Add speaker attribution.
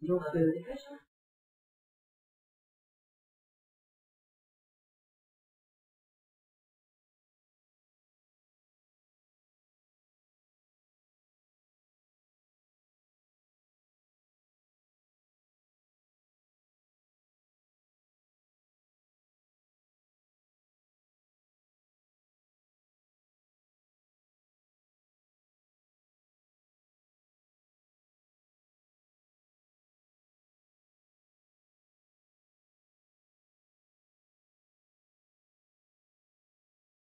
Speaker 1: 你说的喝了一